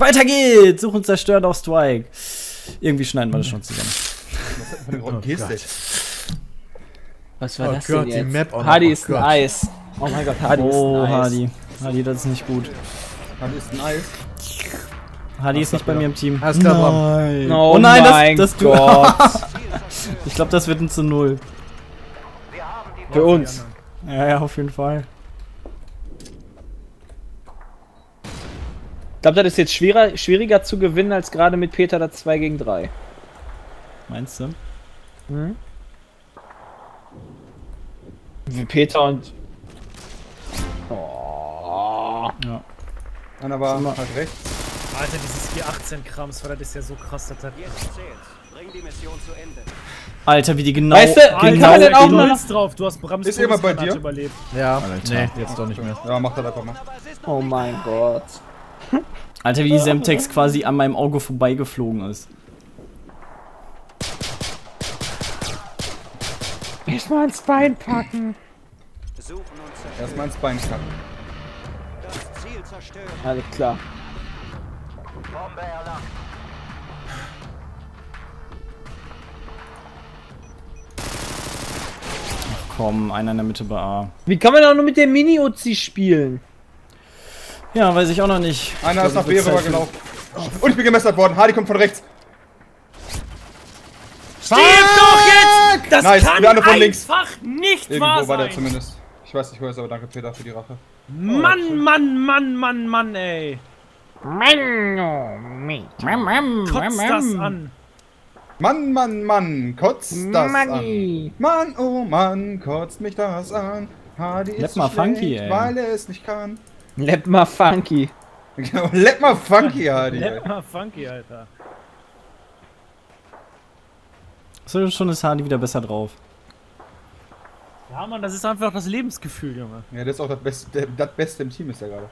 Weiter geht's! Suchen zerstört auf Strike. Irgendwie schneiden wir das schon zusammen. Oh. Was war Oh das Gott, denn die jetzt? Hardy Oh ist ein Gott. Eis. Oh mein Gott, Hardy Oh, ist ein Eis. Hardy. Hardy, das ist nicht gut. Dann ist ein Eis. Hardy ist nicht bei mir im Team. Alles klar. Nein. Oh, Oh nein, das- mein das du- Gott. Ich glaube, das wird ein zu Null. Für uns. Ja, ja, auf jeden Fall. Ich glaube, das ist jetzt schwerer, schwieriger zu gewinnen als gerade mit Peter da 2 gegen 3. Meinst du? Wie Peter und. Oh. Ja. Einer war halt rechts. Alter, dieses G18-Krams, weil das ist ja so krass, das hat. Jetzt zählt's. Bring die Mission zu Ende. Alter, wie die genau. Weißt du, genau kann man denn auch noch- drauf, du hast Brams Ist jemand bei dir? überlebt. Ja, Alter. nee, jetzt doch nicht mehr. Ja, mach das einfach mal. Aber Oh mein Gott. Alter, wie die Semtex quasi an meinem Auge vorbeigeflogen ist. Erstmal ins Bein packen. Erstmal ins Bein kacken. Das Ziel zerstören. Alles klar. Bombe erlangt. Komm, einer in der Mitte bei A. Wie kann man auch nur mit der Mini-Uzi spielen? Ja, weiß ich auch noch nicht. Einer ist nach B wird Zeit rübergelaufen. Und ich bin gemessert worden. Hardy kommt von rechts. Stirb doch jetzt! Das Nice, kann von links. einfach nicht Irgendwo wahr war der sein! zumindest. Ich weiß nicht, wo er ist, aber danke Peter für die Rache. Mann, Mann, Mann, Mann, Mann, ey! Kotzt das an! Mann, Mann, Mann, kotzt das Maggi. an. Mann, oh Mann, kotzt mich das an. Hardy ist mal so funky, schlecht, ey. weil er es nicht kann. Lepp mal funky. Lepp mal funky, Hardy. Lepp mal funky, Alter. So, schon ist Hardy wieder besser drauf. Ja, Mann, das ist einfach das Lebensgefühl, Junge. Ja, das ist auch das Beste, der, das Beste im Team ist er gerade.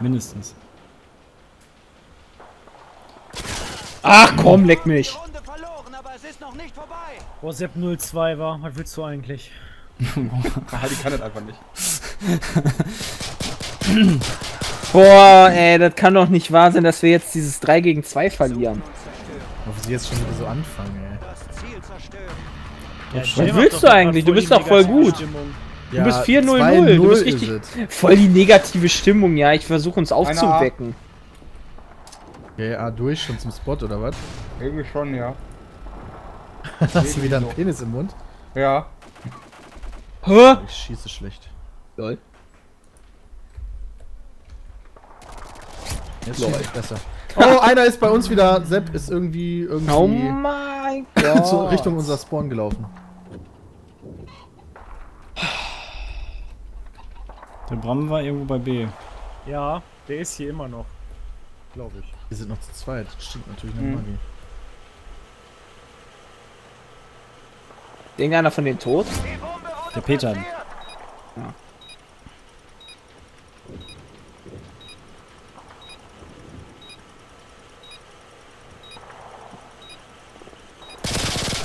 Mindestens. Ach komm, leck mich. Wo Sepp 02 war, was willst du eigentlich? Hardy kann das einfach nicht. Boah, ey, das kann doch nicht wahr sein, dass wir jetzt dieses 3 gegen 2 verlieren. Ob sie jetzt schon wieder so anfangen, ey. Ja, Was willst du eigentlich? Du bist doch voll gut. Stimmung. Ja, bist 4-0-0, du 2-0 bist ist richtig-. Voll die negative Stimmung, ja. Ich versuche uns aufzuwecken. Okay, A durch schon zum Spot oder was? Irgendwie schon, ja. Hast du wieder einen Penis im Mund? Ja. Hä? Ich schieße schlecht. Lol. Jetzt schieße ich besser. Oh, einer ist bei uns wieder. Sepp ist irgendwie Oh irgendwie mein Gott. zur Richtung unser Spawn gelaufen. Der Bram war irgendwo bei B. Ja, der ist hier immer noch. Glaube ich. Wir sind noch zu zweit. Stimmt natürlich Mhm. Magi. Irgendeiner von denen tot? Der Peter.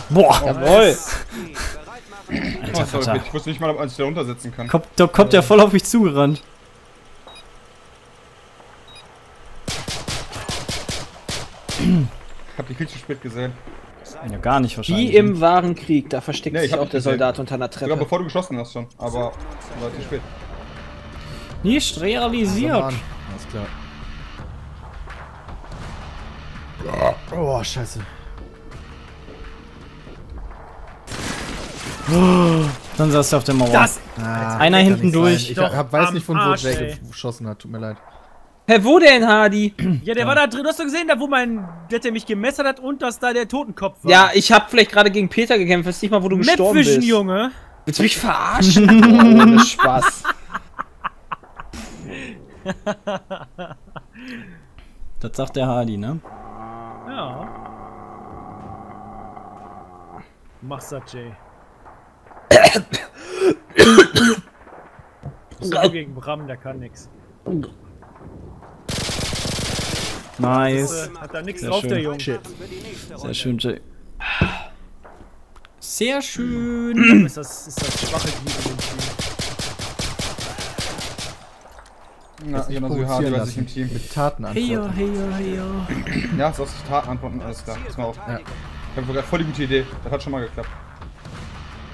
Boah, Jawohl. Oh, sorry, ich wusste nicht mal, ob sich da runtersetzen kann. kommt, da kommt der voll auf mich zugerannt. Ich hab die viel zu spät gesehen. Ja, gar nicht wahrscheinlich. Wie im wahren Krieg, da versteckt Nee, ich sich auch der gesehen. Soldat unter einer Sogar Treppe. bevor du geschossen hast schon, aber war zu spät. Nicht realisiert. Mann. Alles klar. Oh, scheiße. Dann saß er auf der Mauer. Das! Ah, Einer hinten durch. sein. Ich Doch hab, weiß nicht, von wo ey. geschossen hat. Tut mir leid. Hä, wo denn, Hardy? Ja, der war da drin. Du hast doch gesehen, da wo mein. Der, der mich gemessert hat und dass da der Totenkopf war. Ja, ich hab vielleicht gerade gegen Peter gekämpft, weiß nicht mal, wo du gestorben Mapvision, bist. Junge. Willst du mich verarschen? Ohne Spaß. Das sagt der Hardy, ne? Ja. Mach's das, Jay. Du gegen Bram, der kann nix. Nice. Äh, hat da nix Sehr drauf, schön. der Junge. Sehr schön, Jay. Sehr schön. Ist das, ist das schwache Glied in dem Team. Ja, Jetzt nicht genauso wie Hardy provozieren lassen. sich im Team. Mit Taten Heyo, antworten. heyo, heyo. Ja, sollst du Taten antworten, alles klar. Pass mal auf. Ja. Ich hab gerade voll die gute Idee. Das hat schon mal geklappt.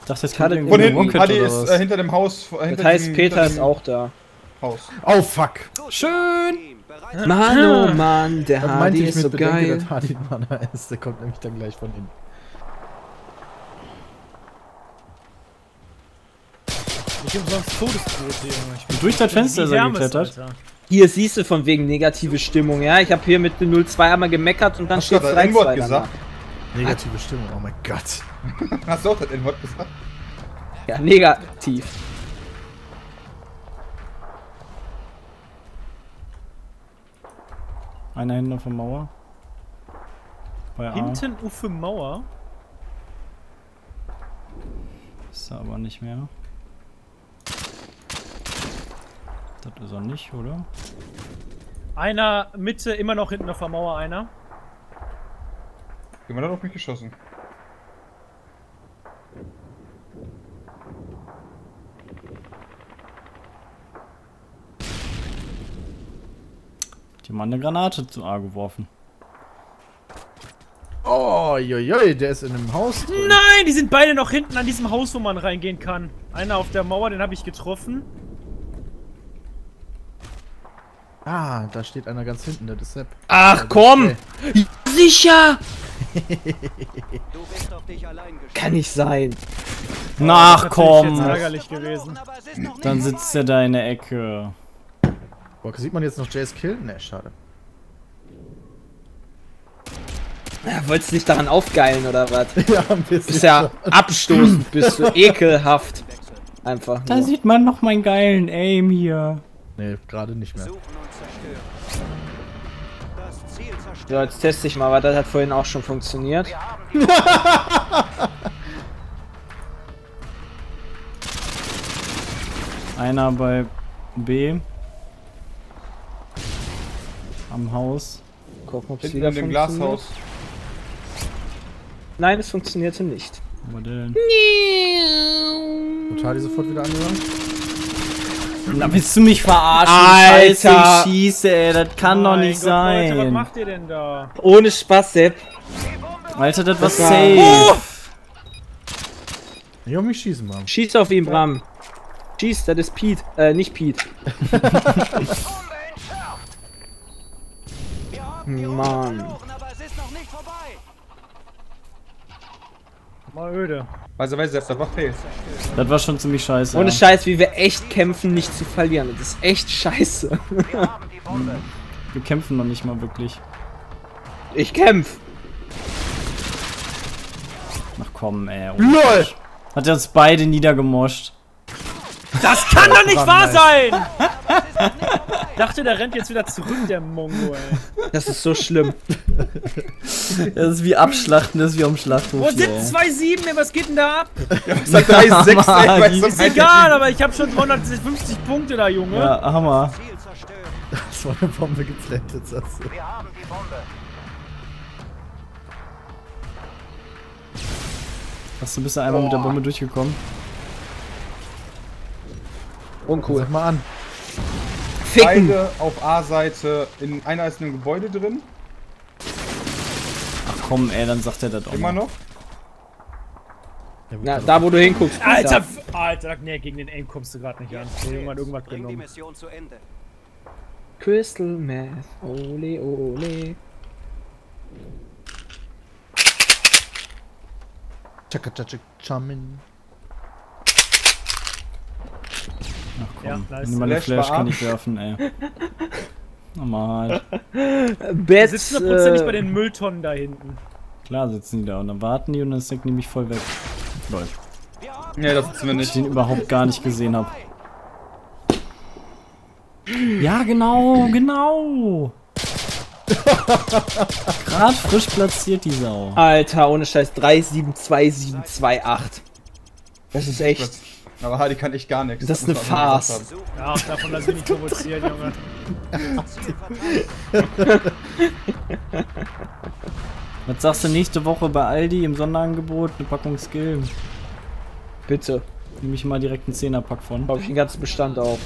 Ich dachte, jetzt kommt irgendwie Von hinten, Rocket oder ist äh, hinter dem Haus. Äh, hinter Das heißt, diesem- Peter ist dem auch da. Haus. Oh, fuck! Schön. Mann, oh Mann, der Das Hardy ich ist mit so Bedenke, geil. dass Hardy Manner ist. Der kommt nämlich dann gleich von ihm. Ich hab sonst Todesquote, Junge. Ich bin Durch das Fenster er Hermes, geklettert. Alter. Hier siehst du von wegen negative Stimmung, ja? Ich habe hier mit dem 02 einmal gemeckert und dann du steht das N-Wort 3-2 gesagt? danach. Negative Stimmung, oh mein Gott. Hast du auch das N-Wort gesagt? Ja, negativ. Einer hinten auf der Mauer. Bei A. Hinten Uffe Mauer. Ist er aber nicht mehr. Das ist er nicht, oder? Einer Mitte, immer noch hinten auf der Mauer einer. Jemand hat auf mich geschossen. Mal eine Granate zu A geworfen. Oh, joi, der ist in einem Haus drin. Nein, die sind beide noch hinten an diesem Haus, wo man reingehen kann. Einer auf der Mauer, den habe ich getroffen. Ah, da steht einer ganz hinten, ist Sepp. Ach komm! Sicher! Du bist auf dich allein gestellt. Kann nicht sein. Nach Natürlich komm! jetzt ärgerlich gewesen. Aber es ist noch nicht Dann sitzt er da in der Ecke. Boah, sieht man jetzt noch Jace killen? Ne, schade. Ja, wolltest du dich daran aufgeilen oder was? ja, ein bisschen. Bist ja abstoßend, bist du ekelhaft. Einfach. Da Nur. sieht man noch meinen geilen Aim hier. Nee, gerade nicht mehr. So, jetzt teste ich mal, weil das hat vorhin auch schon funktioniert. Einer bei B. Am Haus. Gucken, ob es wieder in dem. Glashaus. Nein, es funktionierte nicht. Der denn? Und Hardy sofort wieder angelangt. Na, willst du mich verarschen? Alter. Scheiße, ich schieße, ey. Das kann doch Mein nicht Gott, Leute, was sein. macht ihr denn da? Ohne Spaß, Sepp. Alter, das war Das war- safe. Ich will mich schießen, Mann. Schieß auf ihn, Bram. Schieß, das ist Pete. Äh, nicht Pete. Mann. Mal öde. Weißt du, weißt du, das war fail. Das war schon ziemlich scheiße. Ohne ja. Scheiß, wie wir echt kämpfen, nicht zu verlieren. Das ist echt scheiße. Wir haben die Bombe. Wir kämpfen noch nicht mal wirklich. Ich kämpf. Ach komm, ey. oh. LOL! Hat er uns beide niedergemoscht. Das kann doch nicht wahr ey. sein! Ich dachte, der rennt jetzt wieder zurück, der Mongo, ey. Das ist so schlimm. Das ist wie Abschlachten, das ist wie am Schlachthof. Wo hier, sind ey. 2-7, ey, was geht denn da ab? Das hat 3-6, ey, Mann, weißt du, Ist egal, aber ich habe schon 350 Punkte da, Junge. Ja, Hammer. Das war eine Bombe geplantet, sagst du. Wir haben die Bombe. Hast du bist du einmal mit der Bombe durchgekommen? Uncool. Sag mal an. Ficken. Beide auf A-Seite. In einer ist in einem Gebäude drin. Ach komm, ey, dann sagt er das auch Immer noch. Na, da wo du hinguckst. Alter, Alter, nee, gegen den Aim kommst du gerade nicht an. Der Junge hat irgendwas Bring die genommen. Mission zu Ende. Crystal Meth. Ole, ole. Chaka chaka chamin. Ach komm, Ja, nice. nimm meine Flash Flash kann ich werfen, ey. Normal. Bets, sitzen hundertprozentig äh, bei den Mülltonnen da hinten. Klar sitzen die da und dann warten die und dann ist der nämlich voll weg. Lol. Nee, das sitzen wir Ich nicht. den überhaupt gar nicht gesehen habe. Ja, genau, genau. Gerade frisch platziert, die Sau. Alter, ohne Scheiß. 372728. Das ist echt. Aber Hardy kann echt gar nichts. Das ist eine Farce. Ja, auch davon lass ich mich provozieren, Junge. Was sagst du nächste Woche bei Aldi im Sonderangebot? Eine Packung Skill. Bitte. Nehme ich mal direkt einen Zehnerpack von. Hab ich den ganzen Bestand auf.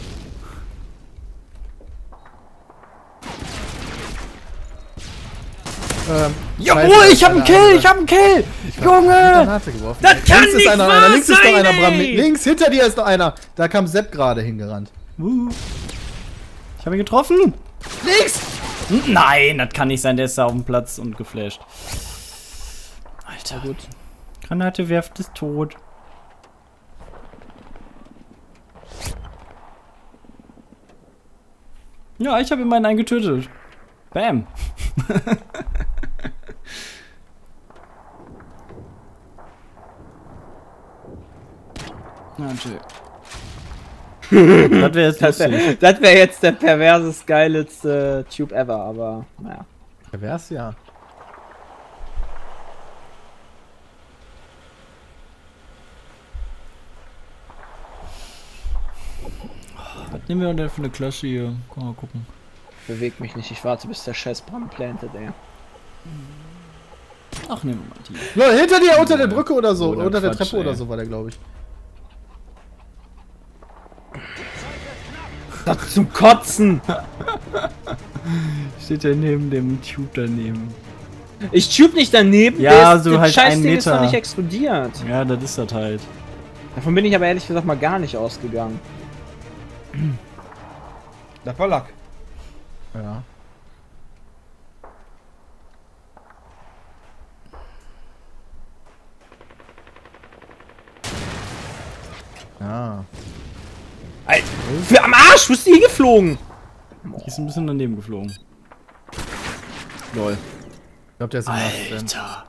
Ähm, Jawohl, scheiße, ich hab einen Kill, andere. ich hab einen Kill! Junge! Granate geworfen. Das kann links nicht ist einer, einer, links ist noch einer, sein, Bram. Links, hinter dir ist noch einer. Da kam Sepp gerade hingerannt. Uh. Ich habe ihn getroffen! Links! Nein, das kann nicht sein, der ist da auf dem Platz und geflasht. Alter. gut. Granate werft ist tot. Ja, ich habe ihn meinen einen getötet. Bam. Na, chill. das wäre jetzt Das das wär jetzt der perverses, geilste Tube ever, aber naja. Ja, wär's ja. Was nehmen wir denn für eine Klasse hier? Kann mal gucken. Beweg mich nicht, ich warte bis der scheiß Bram plantet, ey. Ach, nehmen wir mal die. Leute, hinter dir, unter der Brücke oder so. Oder unter der Quatsch, Treppe oder ey. so war der, glaube ich. Das zum Kotzen! Steht er neben dem Tube daneben. Ich tube nicht daneben, Ja, das, so das halt Scheißding einen ist Meter. nicht explodiert. Ja, das ist das halt. Davon bin ich aber ehrlich gesagt mal gar nicht ausgegangen. Das war Lack. Ja. Ja. Alter, für am Arsch, wo ist die hingeflogen? Die ist ein bisschen daneben geflogen. Lol. Ich glaube, der ist im Alter.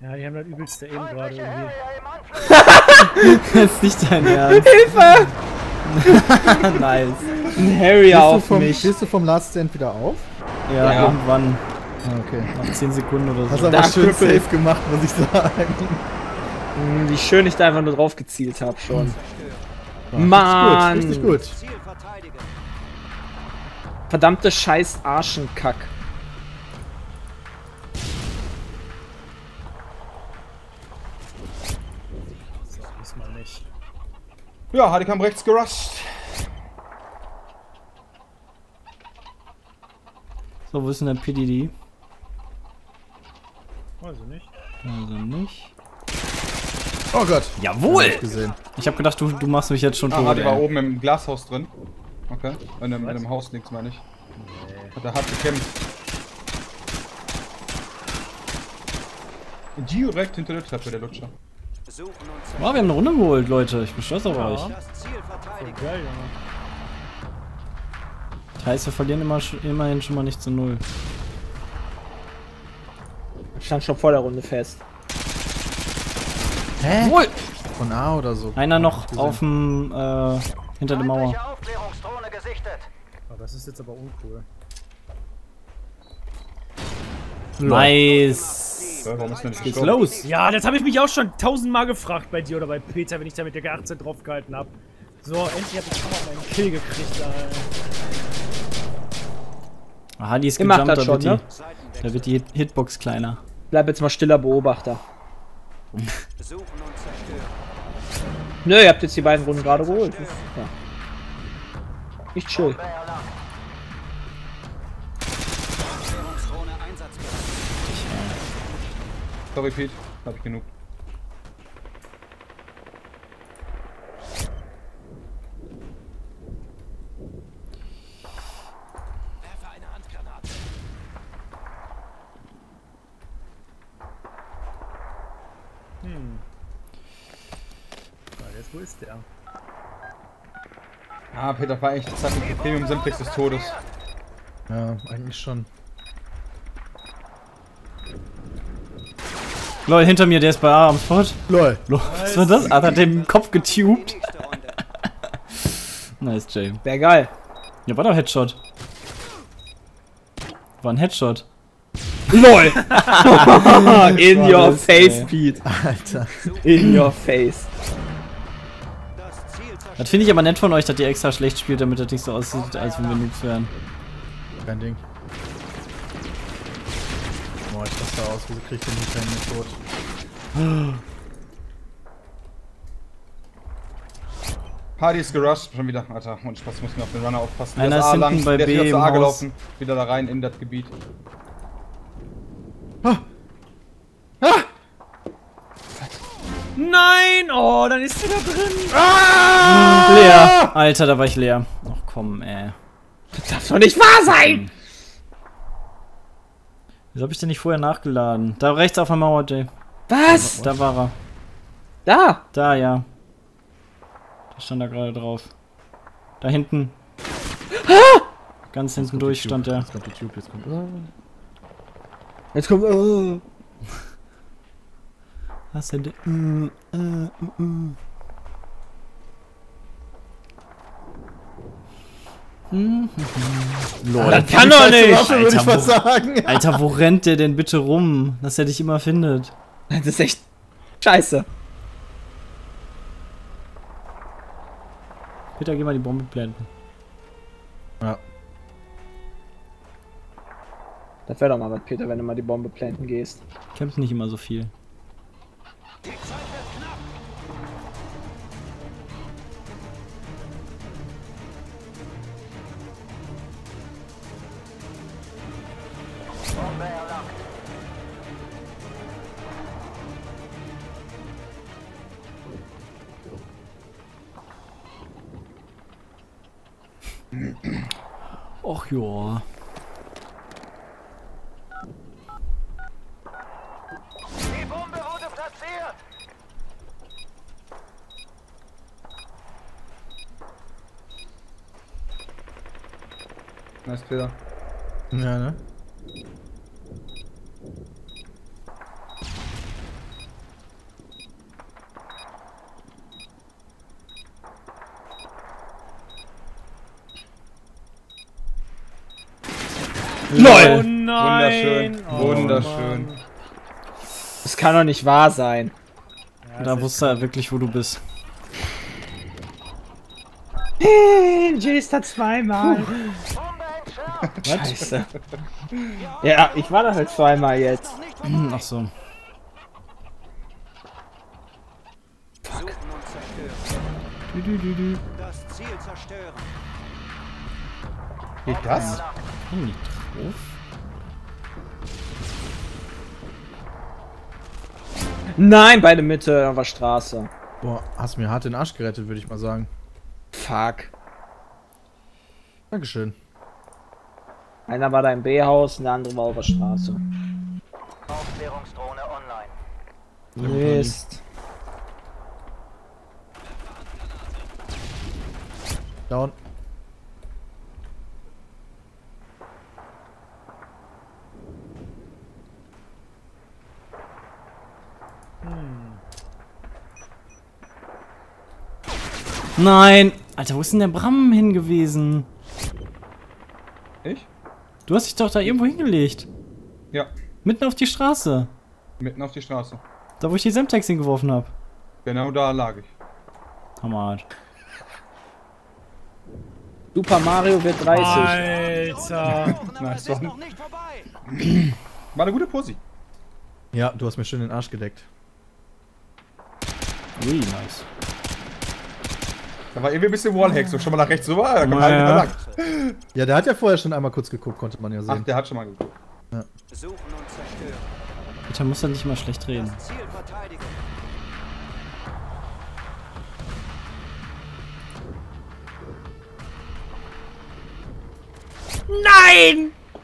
Ja, die haben das übelste eben gerade irgendwie. Das ist nicht dein Ernst. Hilfe! nice. Ein du, auf vom, mich. stehst du vom Last Stand wieder auf? Ja, Ja. irgendwann. Ah, okay. Nach 10 Sekunden oder Hast so. aber Da schön Krüppel. safe gemacht, muss ich sagen. Hm, Wie schön ich da einfach nur drauf gezielt habe schon. Ja, Mann! Richtig gut, richtig. Verdammte scheiß Arschenkack. Diesmal nicht. Ja, Hardy kam rechts gerusht. So, wo ist denn der PDD? Also nicht. Also nicht. Oh Gott. Jawohl! Hab ich gesehen. Ich habe gedacht, du, du machst mich jetzt schon Ah, tot. Hardy war ey. oben im Glashaus drin. Okay. In einem, in einem Haus links, meine ich. Hat er hart gekämpft. Direkt hinter der Treppe, der Lutscher. Oh, wir haben eine Runde geholt, Leute. Ich bin stolz auf euch. das. Geil, heißt, wir verlieren immer, immerhin schon mal nicht zu null. Stand schon vor der Runde fest. Hä? Jawohl! Von A oder so. Einer noch auf dem, äh, hinter der Mauer. Oh, das ist jetzt aber uncool. Nice! Ja, warum ist denn nicht Geht's gestorben? los? Ja, das habe ich mich auch schon tausendmal gefragt bei dir oder bei Peter, wenn ich da mit der G18 draufgehalten habe. So, endlich habe ich auch mal meinen Kill gekriegt, Alter. Aha, die ist Ihr gejumpt, das da wird, schon, ne? die, da wird die Hit- Hitbox kleiner. Bleib jetzt mal stiller Beobachter. Suchen und zerstören. Nö, ihr habt jetzt die beiden Runden gerade geholt. Ist super. Ich chill. Sorry, Pete. Hab ich genug. Werfe eine Handgranate. Ja, jetzt, wo ist der? Ah, Peter war echt zack, Premium Simplex des Todes. Ja, eigentlich schon. Lol, hinter mir, der ist bei A am Spot. LOL. Lol, was war das? Ah, hat den Kopf Runde. Nice, Jay. Wäre geil. Ja, war doch Headshot. War ein Headshot. LOL! In war your das, face, ey. Pete. Alter. In your face. Das finde ich aber nett von euch, dass ihr extra schlecht spielt, damit das nicht so aussieht, als wenn wir Noobs wären. Kein Ding. Boah, ich raste aus. Wieso kriegt den nicht mehr tot? Party ist gerusht, schon wieder, Alter. Und Spaß, muss mir auf den Runner aufpassen. Einer Der ist A hinten lang, bei der ist B wieder zu im A Haus. gelaufen. Wieder da rein in das Gebiet. Nein! Oh, dann ist sie da drin. Leer. Alter, da war ich leer. Ach komm, ey. Das darf doch nicht wahr sein! Wieso hab ich denn nicht vorher nachgeladen? Da rechts auf der Mauer, Jay. Was? Da war er. Da! Da, ja. Da stand er gerade drauf. Da hinten. Ganz hinten durch stand er. Jetzt kommt die Tube, jetzt kommt. Ah. Jetzt kommt. Oh. Was denn? de- Mm, äh, mm, Lol. Das kann doch nicht! Waffe, würde ich Alter, fast sagen. Alter, wo rennt der denn bitte rum? Dass er dich immer findet. Das ist echt scheiße. Peter, geh mal die Bombe blenden. Ja. Das wäre doch mal was, Peter, wenn du mal die Bombe planten gehst. Kämpft nicht immer so viel. Oh LOL! nein! Wunderschön. Oh, Wunderschön. Mann. Das kann doch nicht wahr sein. Ja, Da wusste er wirklich, wo du bist. Jay ist da zweimal. Scheiße. Ja, ich war da halt zweimal jetzt. Vorbei. Ach so. Zerstören. Du, du, du, du. Das Ziel zerstören. Geht das? Komm nicht drauf. Nein, beide Mitte auf der Straße. Boah, hast mir hart den Arsch gerettet, würde ich mal sagen. Fuck. Dankeschön. Einer war da im B-Haus und der andere war auf der Straße. Aufklärungsdrohne online. Mist. Down. Nein! Alter, wo ist denn der Bram hingewiesen? Ich? Du hast dich doch da irgendwo hingelegt. Ja. Mitten auf die Straße. Mitten auf die Straße. Da, wo ich die Semtex hingeworfen habe. Genau da lag ich. Hammerhart. Super Mario wird 30. Alter! Nice one. noch nicht vorbei. War eine gute Posi. Ja, du hast mir schön den Arsch gedeckt. Ui, nice. Da war irgendwie ein bisschen Wallhack, so schon mal nach rechts rüber, da kommt Ja. halt lang. Ja, der hat ja vorher schon einmal kurz geguckt, konnte man ja Ach, sehen. der hat schon mal geguckt. Suchen und zerstören. Peter muss ja nicht mal schlecht reden. Verteidigen.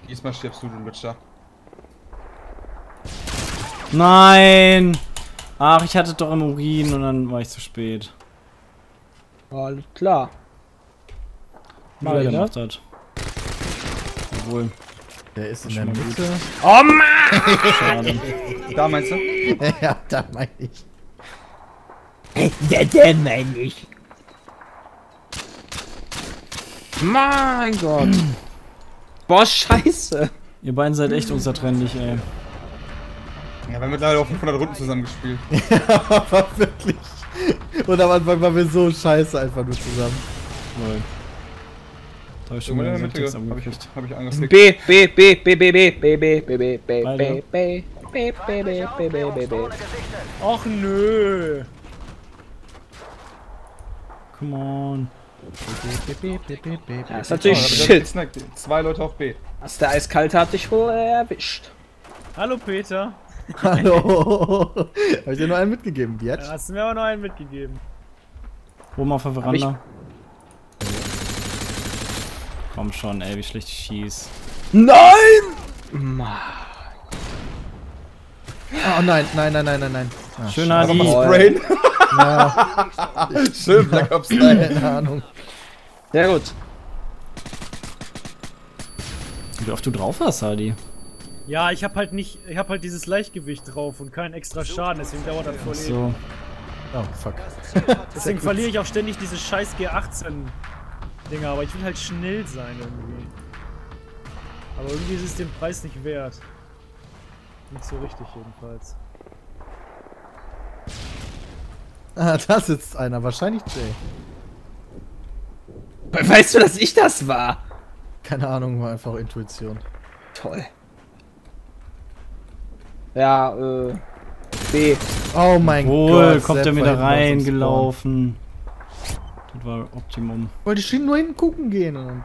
Diesmal stirbst du, du Lutscher. Nein! Ach, ich hatte doch im Urin und dann war ich zu spät. Alles klar. Er ich gemacht hat. Obwohl, Der ist in Schon der mal Mitte. Oh Mann! schade. Da meinst du? ja, da meine ich. Der, der meine ich. Mein Gott. Boah, scheiße. Ihr beiden seid echt unzertrennlich, ey. Ja, wir haben mittlerweile auch 500 Runden zusammengespielt. Aber wirklich. Und am Anfang waren wir so scheiße einfach nur zusammen. Lol. Da hab ich schon Irgendwo in mal der Mitte hab ich, hab ich angeflickt. B, B, B, B, B, B, B, B, B, B, B. B, B, B, B, B, B, B, B, B. Och nö. Come on. Das ist Oh, natürlich shit. Zwei Leute auf B. Was der Eiskalte hat dich wohl äh, erwischt. Hallo Peter. Hallo. Hab ich dir nur einen mitgegeben, Da jetzt? hast du mir aber noch einen mitgegeben. Oben auf der Veranda. Komm schon, ey, wie schlecht ich schieß. Nein! Oh nein, nein, nein, nein, nein, nein. Ah, Schön, Einfach Adi. mal sprayen. Ja, Schön Black Ops 3. keine Ahnung. Sehr gut. Wie oft du drauf hast, Adi. Ja, ich hab halt nicht, ich hab halt dieses Leichtgewicht drauf und keinen extra Schaden, deswegen dauert das voll. So. Oh, fuck. Deswegen verliere ich auch ständig diese scheiß G18 Dinger, aber ich will halt schnell sein irgendwie. Aber irgendwie ist es den Preis nicht wert. Nicht so richtig jedenfalls. Ah, da sitzt einer. Wahrscheinlich Jay. Weißt du, dass ich das war? Keine Ahnung, war einfach Intuition. Toll. Ja, äh. B. Oh mein Wohl, Gott. kommt er Spawn. reingelaufen. Das war Optimum. Wollte ich nur hinten gucken gehen. Und dann,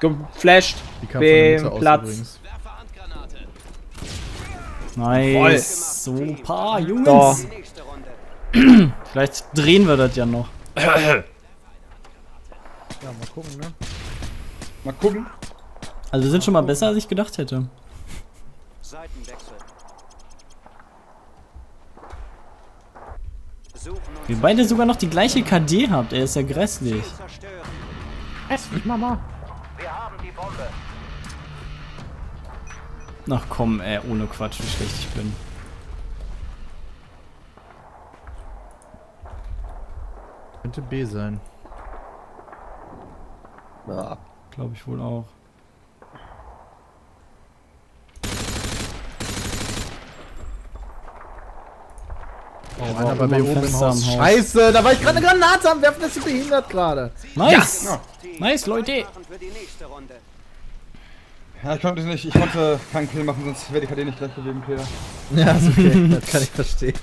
Geflasht. der Mitte B. Platz. Nice. Super, Jungs. Vielleicht drehen wir das ja noch. Ja, mal gucken, ne? Mal gucken. Also wir sind schon mal besser, als ich gedacht hätte. Seitenwechsel. Wir beide sogar noch die gleiche KD habt. Er ist ja grässlich. haben die Bombe. Ach komm, ey, ohne Quatsch, wie schlecht ich bin. Könnte B sein. Ja. Glaube ich wohl auch. Oh, einer bei oben mir oben im Haus. Scheiße, da war ich gerade eine Granate am Werfen, das ist behindert gerade. Nice! Ja. Nice, Leute! Ja, ich konnte nicht, ich konnte keinen Kill machen, sonst wäre die KD nicht gleich geblieben, Peter. Ja, ist okay, das kann ich verstehen.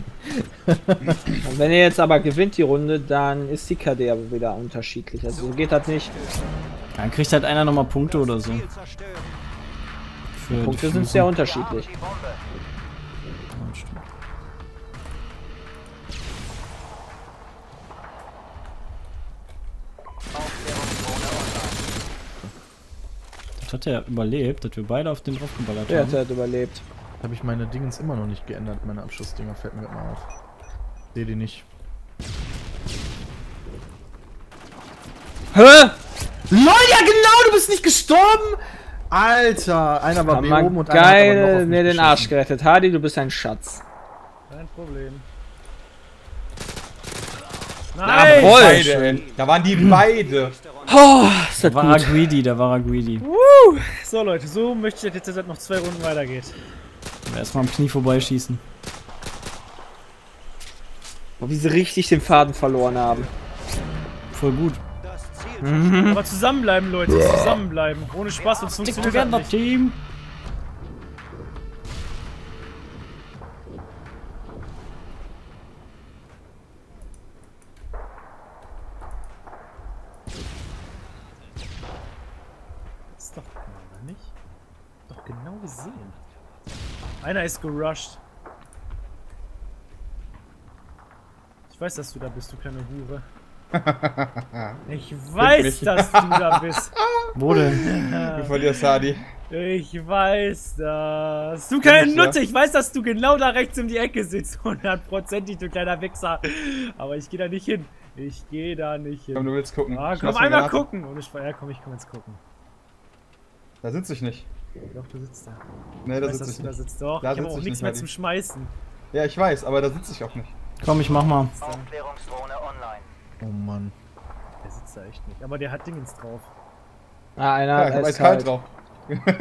Und wenn ihr jetzt aber gewinnt die Runde, dann ist die KD aber wieder unterschiedlich. Also so geht das nicht. Dann kriegt halt einer nochmal Punkte oder so. Punkte sind sehr unterschiedlich. Das hat er überlebt, dass wir beide auf den draufgeballert Wer haben. hat überlebt? Habe ich meine Dingens immer noch nicht geändert, meine Abschussdinger, fällt mir grad mal auf. Sehe die nicht. Hä? LOL, ja genau, du bist nicht gestorben! Alter, einer war oben und einer hat aber noch auf geil mich mir den Arsch gerettet. Hardy, du bist ein Schatz. Kein Problem. Jawohl. Nein! Beide, ey. Da waren die beide. Oh, ist Da das war er gut. greedy, da war er greedy. So Leute, so möchte ich, dass jetzt noch zwei Runden weitergeht. Erstmal am Knie vorbeischießen. Oh, wie sie richtig den Faden verloren haben. Voll gut. Das Ziel Aber zusammenbleiben, Leute, zusammenbleiben. Ohne Spaß, sonst funktioniert das nicht. Team! Das ist doch oder nicht? Doch genau gesehen. Einer ist gerusht. Ich weiß, dass du da bist, du kleine Hure. Ich weiß, dass du da bist. Wo denn? Du verlierst Sadi. Ich weiß das. Du kleine ich. Nutze, ich weiß, dass du genau da rechts um die Ecke sitzt. Hundertprozentig, du kleiner Wichser. Aber ich gehe da nicht hin. Ich gehe da nicht Komm, hin. du willst gucken. Ah, Ich komm, einmal gucken. Ohne Spaß. Ja, komm, ich komm jetzt gucken. Da sitze ich nicht. Doch, du sitzt da. Nee, Ich da weiß, sitze dass ich du da nicht. sitzt. Doch, Da ich habe sitz auch ich nichts nicht, mehr zum Schmeißen. Ja, ich weiß, aber da sitze ich auch nicht. Komm, ich mach mal. Aufklärungsdrohne online. Oh Mann. Der sitzt da echt nicht. Aber der hat Dingens drauf. Ah, einer Ja, hat ich eiskalt. eiskalt drauf.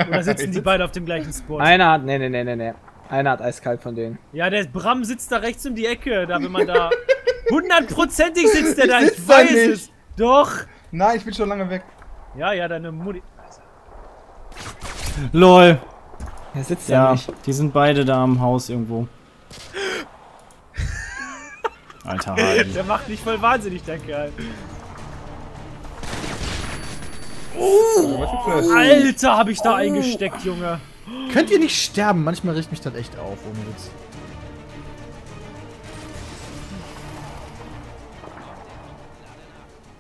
Oder sitzen die beide auf dem gleichen Spot? Einer hat, nee, nee, nee, nee, nee. Einer hat eiskalt von denen. Ja, der Bram sitzt da rechts um die Ecke, da wenn man da... Hundertprozentig sitzt der da, ich da weiß nicht. es. Doch. Nein, ich bin schon lange weg. Ja, ja, deine Mutti... LOL. Der sitzt ja Ja, nicht. die sind beide da am Haus irgendwo. Alter Hardy. Der macht mich voll wahnsinnig, der Kerl. Das? Alter, hab ich da eingesteckt, Junge. Könnt ihr nicht sterben? Manchmal riecht mich das echt auf, ohne Witz.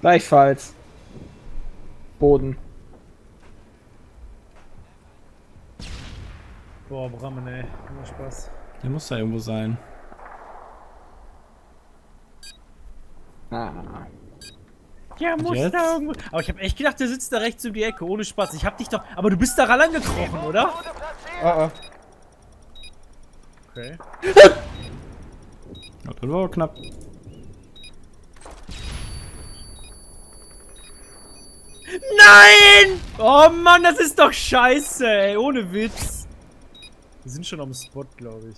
Gleichfalls. Boden. Boah, Bram, ey. Immer Spaß. Der muss da irgendwo sein. Ah. Ja, muss jetzt? da irgendwo... Aber ich hab echt gedacht, der sitzt da rechts um die Ecke, ohne Spaß. Ich hab dich doch... Aber du bist da ran gekrochen, oder? Ah, ah. Okay. Ja, das war knapp. Nein! Oh Mann, das ist doch scheiße, ey. Ohne Witz. Wir sind schon am Spot, glaube ich.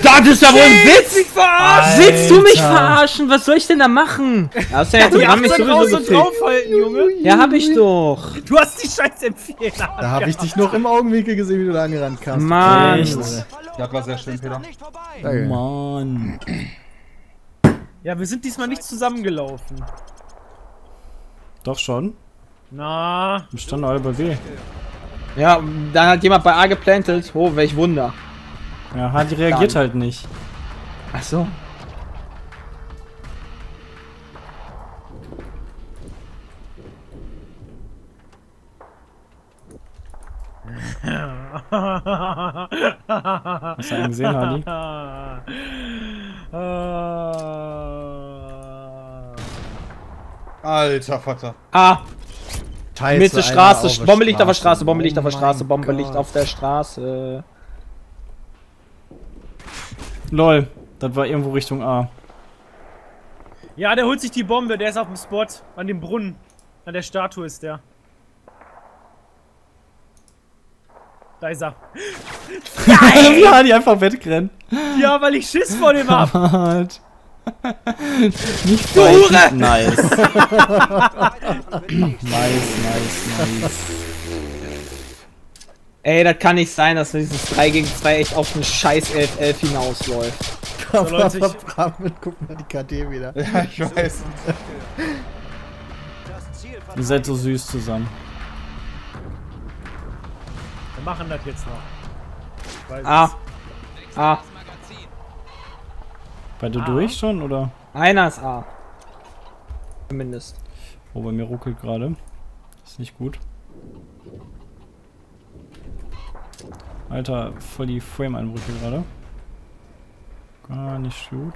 Das ist ja wohl ein Witz! Mich verarscht! Willst du mich verarschen? Was soll ich denn da machen? Hast du ja Die mich 18 raus sowieso draufhalten, Junge. Ja, hab ich doch. Du hast die scheiß Empfehler. Da habe ich dich noch im Augenwinkel gesehen, wie du da angerannt kamst. Mann. Echt? Das war sehr schön, Peter. Danke. Mann. Ja, wir sind diesmal nicht zusammengelaufen. Doch schon. Na, Wir standen alle bei W. Ja, dann hat jemand bei A geplantet. Oh, welch Wunder. Ja, Hardy reagiert Dann. halt nicht. Ach so. Hast du einen gesehen, Hardy? Ah. Alter Vater. A. Scheiße, Mitte Straße. auf der Bombe liegt auf der Straße. Bombe Oh liegt auf der Straße. Bombe Gott. liegt auf der Straße. LOL. Das war irgendwo Richtung A. Ja, der holt sich die Bombe, der ist auf dem Spot. An dem Brunnen. An der Statue ist der. Da ist er. Wie Hardy einfach wegrennt. Ja, weil ich Schiss vor dem hab. Nicht Hure! Nice. nice, nice, nice. Ey, das kann nicht sein, dass dieses 3 gegen 2 echt auf einen scheiß 11-11 hinausläuft. So, Leute, ich- Bram, guck mal die KD wieder. Ja, ich weiß. Ihr seid so süß zusammen. Wir machen das jetzt noch. Ich weiß Beide durch schon, oder? Einer ist A. Zumindest. Oh, bei mir ruckelt gerade. Ist nicht gut. Alter, voll die Frame-Einbrüche gerade. Gar nicht gut.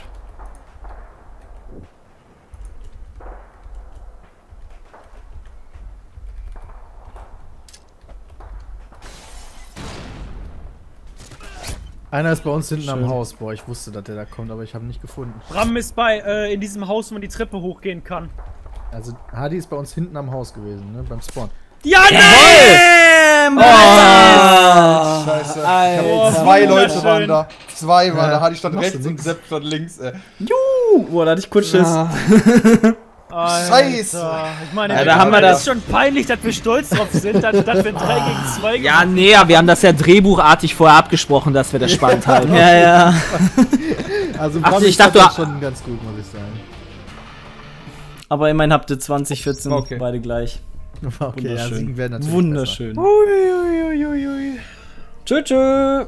Einer ist bei uns hinten am Schön. Haus. Boah, ich wusste, dass der da kommt, aber ich habe ihn nicht gefunden. Bram ist bei, äh, in diesem Haus, wo man die Treppe hochgehen kann. Also, Hardy ist bei uns hinten am Haus gewesen, ne? Beim Spawn. Ja, nein! Scheiße. Oh, Alter. Zwei Leute waren da. Zwei waren Ja, da. Hardy stand rechts und. Sepp stand links. Äh. Uh, boah, da hatte ich kurz Schiss. Alter. Scheiße. Ich meine, Ja, da haben wir das das- ist schon peinlich, dass wir stolz drauf sind, dass, dass wir 3 gegen 2 Ja, nee, wir haben das ja drehbuchartig vorher abgesprochen, dass wir das spannend halten. Ja, ja. Also, Ach, ich dachte, du- schon ganz gut, muss ich sagen. Aber immerhin habt ihr 20, 14 Okay. beide gleich. Okay, ja, Wunderschön. siegen wäre natürlich Wunderschön. Uiuiuiui. Tschö, tschö.